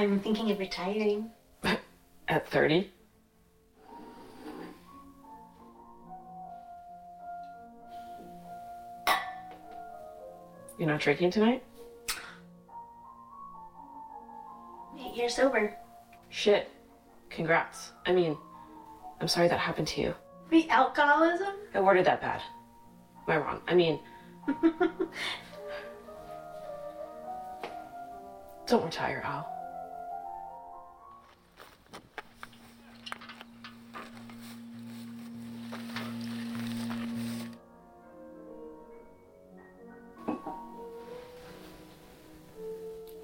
I'm thinking of retiring. At 30? You're not drinking tonight? Years sober. Shit. Congrats. I mean, I'm sorry that happened to you. The alcoholism? I worded that bad. Am I wrong? I mean, don't retire, Al.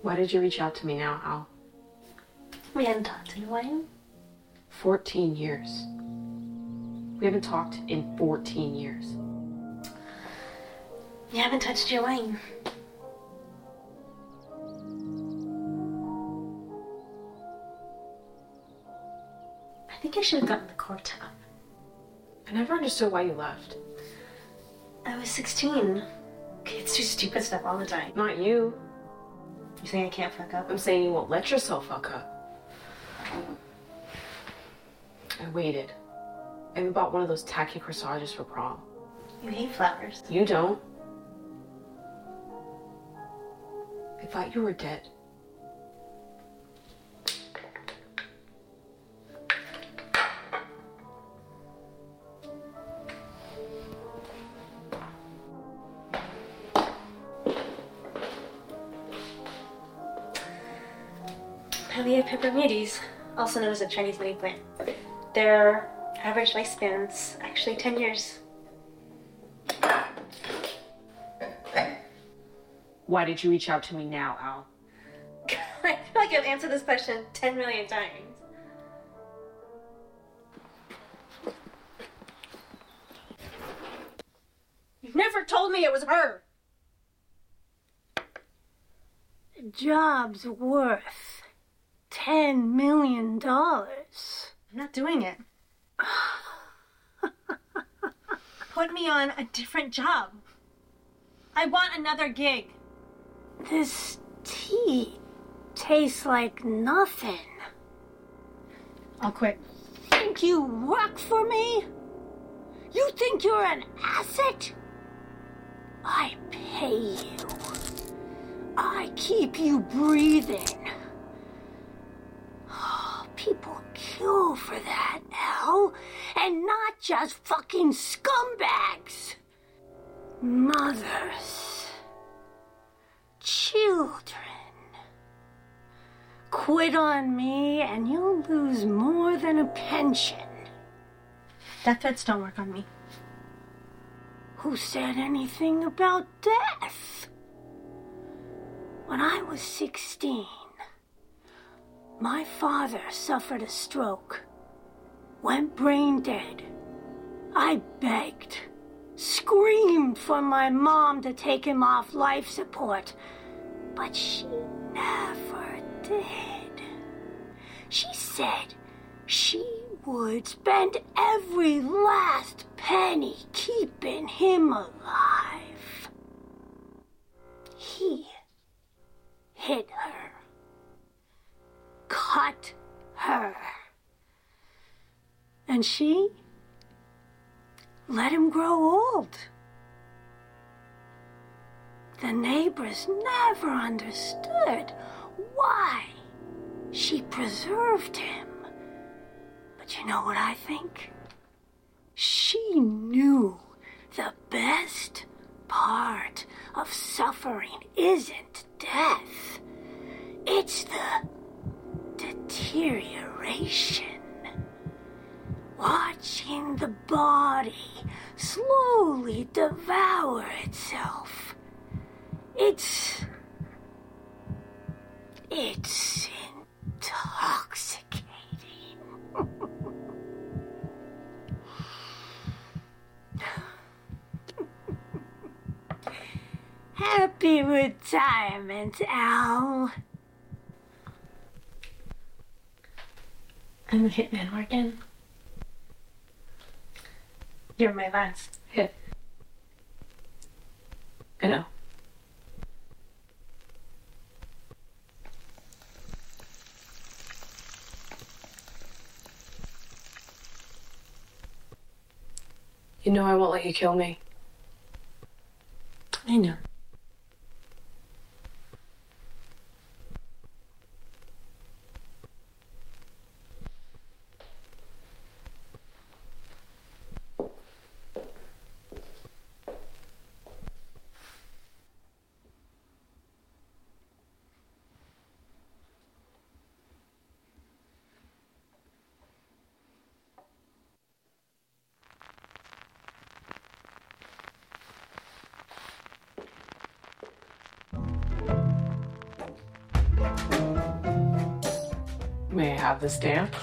Why did you reach out to me now, Al? We hadn't talked in a while. 14 years. We haven't talked in 14 years. You haven't touched your wine. I think I should have gotten the core top. I never understood why you left. I was 16. Kids do stupid stuff all the time. Not you. You saying I can't fuck up? I'm saying you won't let yourself fuck up. I waited. I even bought one of those tacky corsages for prom. You hate flowers. You don't. I thought you were dead. Pilea peperomioides, also known as a Chinese money plant. Their average lifespan's actually 10 years. Why did you reach out to me now, Al? I feel like I've answered this question 10 million times. You never told me it was her. Job's worth ten million dollars. I'm not doing it. Put me on a different job. I want another gig. This tea tastes like nothing. I'll quit. Think you work for me? You think you're an asset? I pay you. I keep you breathing. For that, Al. And not just fucking scumbags. Mothers. Children. Quit on me and you'll lose more than a pension. Death threats don't work on me. Who said anything about death? When I was 16, my father suffered a stroke, went brain dead. I begged, screamed for my mom to take him off life support, but she never did. She said she would spend every last penny keeping him alive. He and she let him grow old. The neighbors never understood why she preserved him. But you know what I think? She knew the best part of suffering isn't death, it's the deterioration. Watching the body slowly devour itself. It's. It's intoxicating. Happy retirement, Al. I'm a hitman working. You're my last. meg I know. You know I won't let you kill me. I know. May I have this stamp?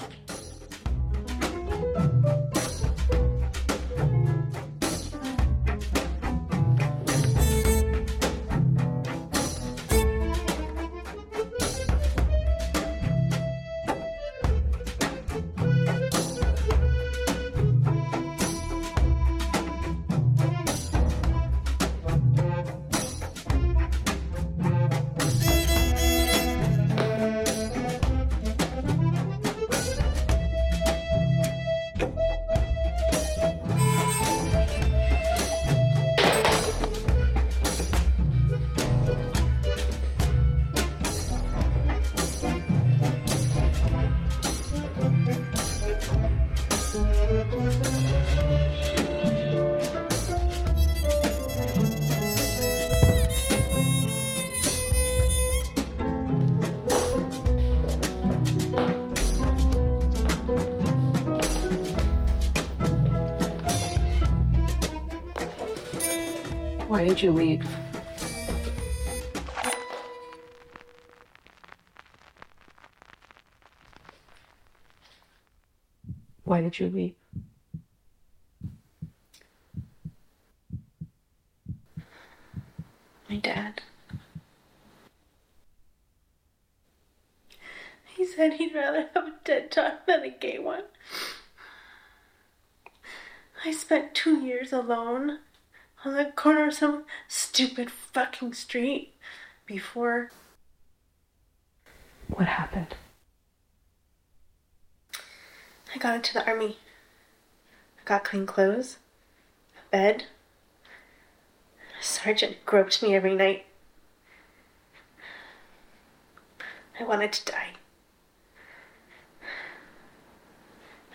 Why did you leave? Why did you leave? My dad. He said he'd rather have a dead child than a gay one. I spent two years alone on the corner of some stupid fucking street before What happened? I got into the army. I got clean clothes, a bed. A sergeant groped me every night. I wanted to die.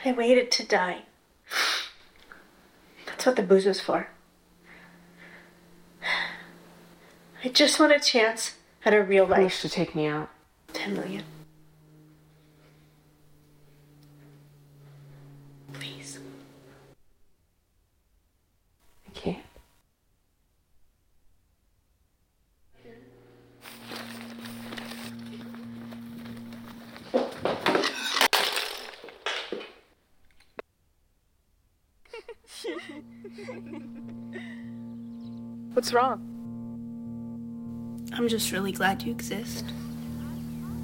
I waited to die. That's what the booze was for. I just want a chance at a real life. much life. to take me out? Ten million. Please. I can't. What's wrong? I'm just really glad you exist.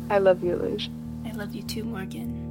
I love you, Luge. I love you too, Morgan.